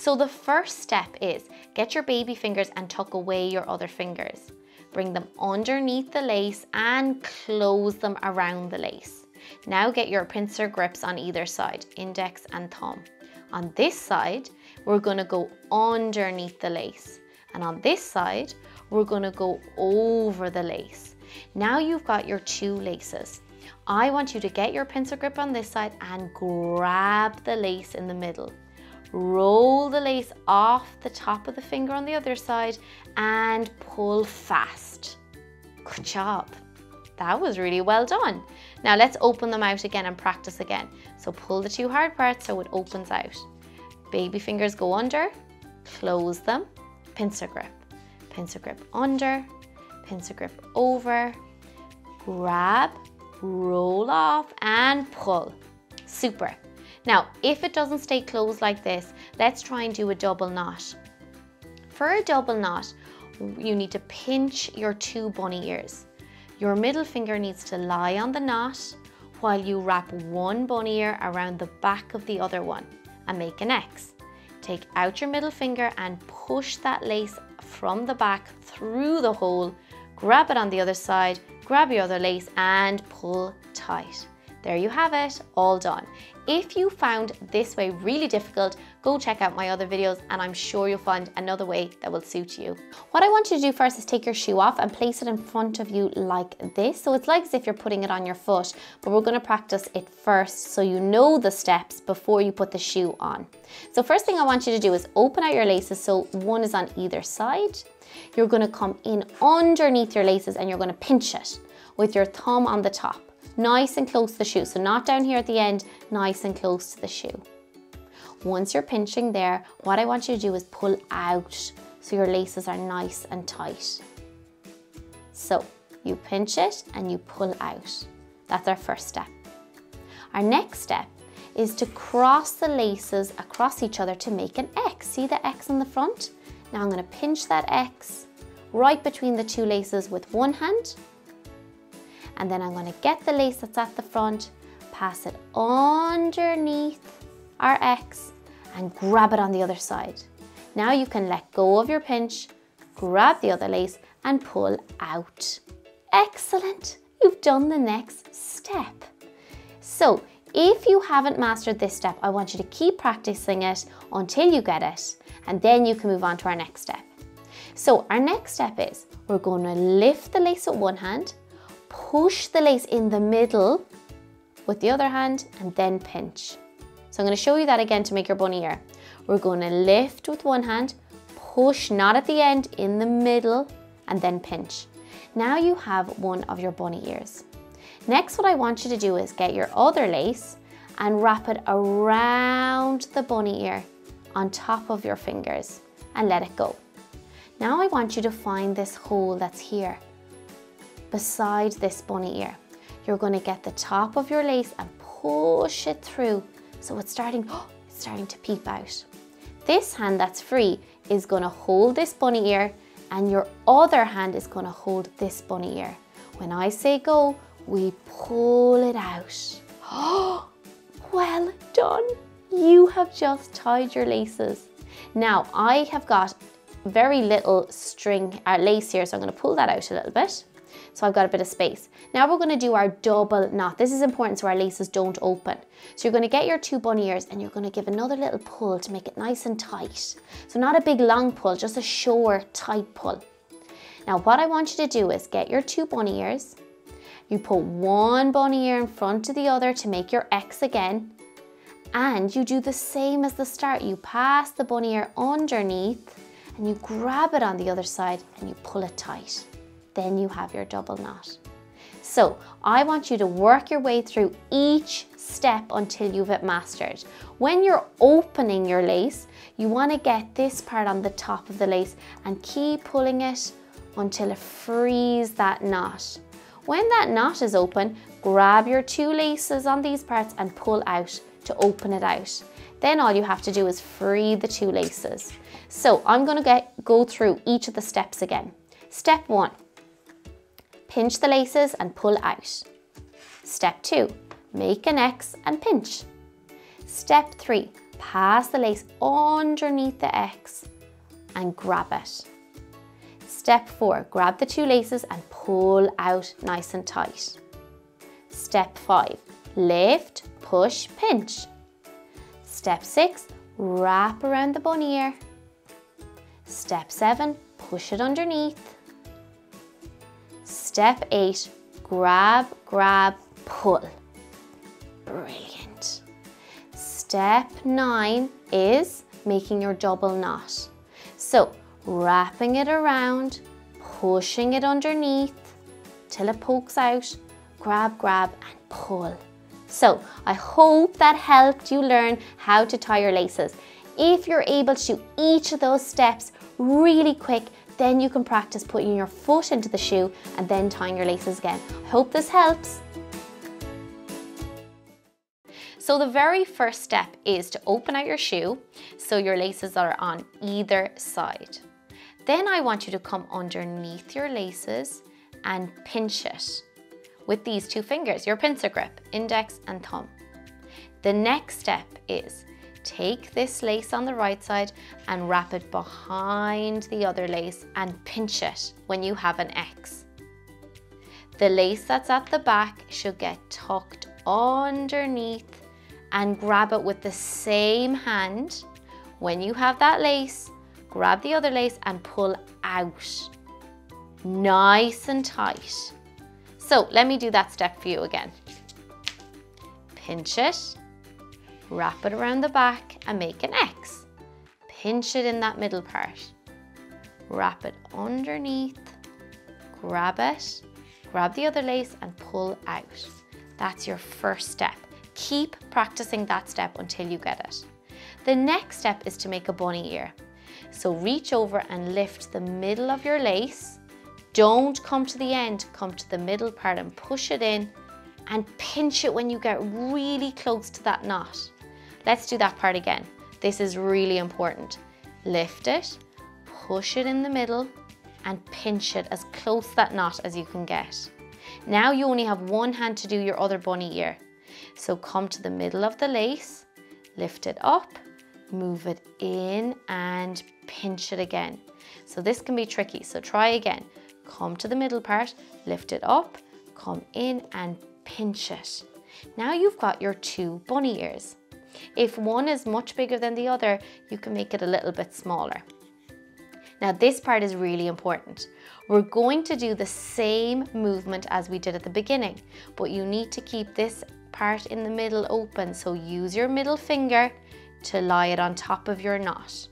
So the first step is get your baby fingers and tuck away your other fingers. Bring them underneath the lace and close them around the lace. Now get your pincer grips on either side, index and thumb. On this side, we're gonna go underneath the lace. And on this side, we're gonna go over the lace. Now you've got your two laces. I want you to get your pincer grip on this side and grab the lace in the middle. Roll the lace off the top of the finger on the other side and pull fast. Good job. That was really well done. Now let's open them out again and practice again. So pull the two hard parts so it opens out. Baby fingers go under, close them, pincer grip. Pincer grip under, pincer grip over, grab, roll off and pull. Super. Now, if it doesn't stay closed like this, let's try and do a double knot. For a double knot, you need to pinch your two bunny ears. Your middle finger needs to lie on the knot while you wrap one bunny ear around the back of the other one and make an X. Take out your middle finger and push that lace from the back through the hole, grab it on the other side, grab your other lace and pull tight. There you have it, all done. If you found this way really difficult, go check out my other videos and I'm sure you'll find another way that will suit you. What I want you to do first is take your shoe off and place it in front of you like this. So it's like as if you're putting it on your foot, but we're gonna practice it first so you know the steps before you put the shoe on. So first thing I want you to do is open out your laces so one is on either side. You're gonna come in underneath your laces and you're gonna pinch it with your thumb on the top nice and close to the shoe. So not down here at the end, nice and close to the shoe. Once you're pinching there, what I want you to do is pull out so your laces are nice and tight. So you pinch it and you pull out. That's our first step. Our next step is to cross the laces across each other to make an X. See the X on the front? Now I'm gonna pinch that X right between the two laces with one hand and then I'm gonna get the lace that's at the front, pass it underneath our X and grab it on the other side. Now you can let go of your pinch, grab the other lace and pull out. Excellent, you've done the next step. So if you haven't mastered this step, I want you to keep practicing it until you get it, and then you can move on to our next step. So our next step is, we're gonna lift the lace with one hand, push the lace in the middle with the other hand and then pinch. So I'm going to show you that again to make your bunny ear. We're going to lift with one hand, push not at the end, in the middle and then pinch. Now you have one of your bunny ears. Next what I want you to do is get your other lace and wrap it around the bunny ear on top of your fingers and let it go. Now I want you to find this hole that's here beside this bunny ear. You're gonna get the top of your lace and push it through so it's starting, it's starting to peep out. This hand that's free is gonna hold this bunny ear and your other hand is gonna hold this bunny ear. When I say go, we pull it out. Oh, well done. You have just tied your laces. Now I have got very little string uh, lace here, so I'm gonna pull that out a little bit. So I've got a bit of space. Now we're gonna do our double knot. This is important so our laces don't open. So you're gonna get your two bunny ears and you're gonna give another little pull to make it nice and tight. So not a big long pull, just a short, tight pull. Now what I want you to do is get your two bunny ears, you put one bunny ear in front of the other to make your X again, and you do the same as the start. You pass the bunny ear underneath and you grab it on the other side and you pull it tight then you have your double knot. So I want you to work your way through each step until you've it mastered. When you're opening your lace, you want to get this part on the top of the lace and keep pulling it until it frees that knot. When that knot is open, grab your two laces on these parts and pull out to open it out. Then all you have to do is free the two laces. So I'm gonna get, go through each of the steps again. Step one, pinch the laces and pull out. Step 2. Make an X and pinch. Step 3. pass the lace underneath the X and grab it. Step four, grab the two laces and pull out nice and tight. Step five, lift, push, pinch. Step six, wrap around the bunny ear. Step seven, push it underneath. Step eight, grab, grab, pull. Brilliant. Step nine is making your double knot. So wrapping it around, pushing it underneath till it pokes out, grab, grab and pull. So I hope that helped you learn how to tie your laces. If you're able to do each of those steps really quick, then you can practice putting your foot into the shoe and then tying your laces again. I hope this helps. So the very first step is to open out your shoe so your laces are on either side. Then I want you to come underneath your laces and pinch it with these two fingers, your pincer grip, index and thumb. The next step is take this lace on the right side and wrap it behind the other lace and pinch it when you have an X. The lace that's at the back should get tucked underneath and grab it with the same hand. When you have that lace, grab the other lace and pull out. Nice and tight. So let me do that step for you again. Pinch it, wrap it around the back and make an X. Pinch it in that middle part. Wrap it underneath, grab it, grab the other lace and pull out. That's your first step. Keep practicing that step until you get it. The next step is to make a bunny ear. So reach over and lift the middle of your lace. Don't come to the end, come to the middle part and push it in and pinch it when you get really close to that knot. Let's do that part again. This is really important. Lift it, push it in the middle and pinch it as close that knot as you can get. Now you only have one hand to do your other bunny ear. So come to the middle of the lace, lift it up, move it in and pinch it again. So this can be tricky, so try again. Come to the middle part, lift it up, come in and pinch it. Now you've got your two bunny ears. If one is much bigger than the other, you can make it a little bit smaller. Now this part is really important. We're going to do the same movement as we did at the beginning, but you need to keep this part in the middle open. So use your middle finger to lie it on top of your knot.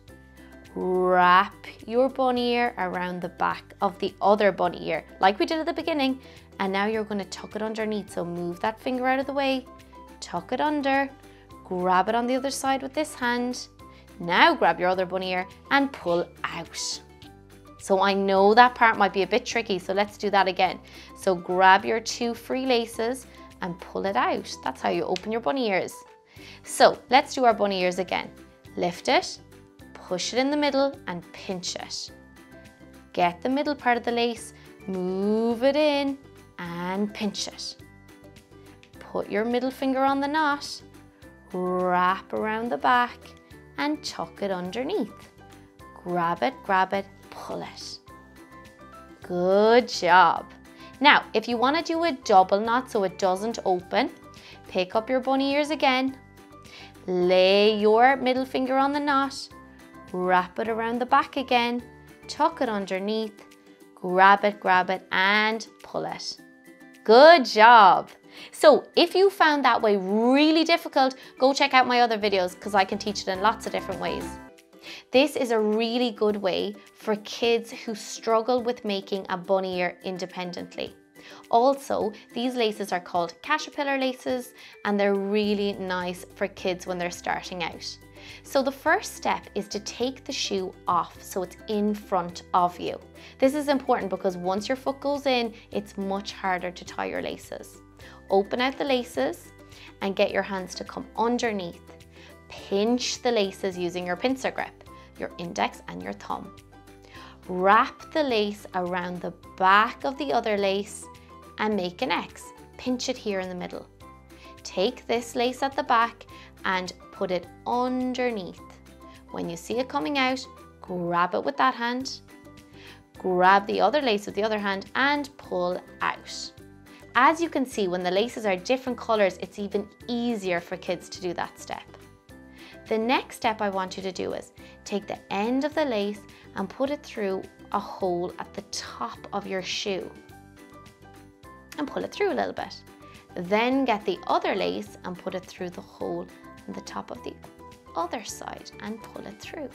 Wrap your bunny ear around the back of the other bunny ear, like we did at the beginning. And now you're gonna tuck it underneath. So move that finger out of the way, tuck it under, grab it on the other side with this hand. Now grab your other bunny ear and pull out. So I know that part might be a bit tricky, so let's do that again. So grab your two free laces and pull it out. That's how you open your bunny ears. So let's do our bunny ears again. Lift it, push it in the middle and pinch it. Get the middle part of the lace, move it in and pinch it. Put your middle finger on the knot, wrap around the back and tuck it underneath. Grab it, grab it, pull it. Good job. Now, if you wanna do a double knot so it doesn't open, pick up your bunny ears again, lay your middle finger on the knot, wrap it around the back again, tuck it underneath, grab it, grab it, and pull it. Good job. So if you found that way really difficult, go check out my other videos because I can teach it in lots of different ways. This is a really good way for kids who struggle with making a bunny ear independently. Also, these laces are called caterpillar laces and they're really nice for kids when they're starting out. So the first step is to take the shoe off so it's in front of you. This is important because once your foot goes in, it's much harder to tie your laces. Open out the laces and get your hands to come underneath Pinch the laces using your pincer grip, your index and your thumb. Wrap the lace around the back of the other lace and make an X. Pinch it here in the middle. Take this lace at the back and put it underneath. When you see it coming out, grab it with that hand, grab the other lace with the other hand and pull out. As you can see, when the laces are different colors, it's even easier for kids to do that step. The next step I want you to do is take the end of the lace and put it through a hole at the top of your shoe and pull it through a little bit. Then get the other lace and put it through the hole on the top of the other side and pull it through.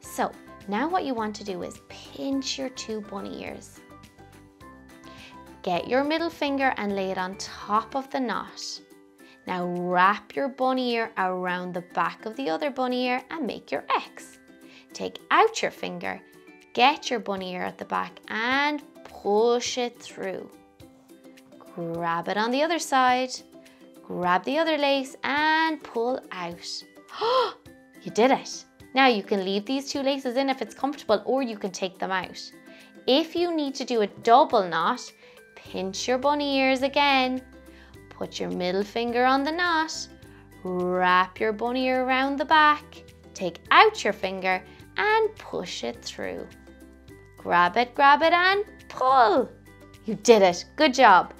So now what you want to do is pinch your two bunny ears. Get your middle finger and lay it on top of the knot. Now wrap your bunny ear around the back of the other bunny ear and make your X. Take out your finger, get your bunny ear at the back and push it through. Grab it on the other side, grab the other lace and pull out. you did it. Now you can leave these two laces in if it's comfortable or you can take them out. If you need to do a double knot, pinch your bunny ears again, put your middle finger on the knot, wrap your bunny ear around the back, take out your finger and push it through. Grab it, grab it and pull. You did it, good job.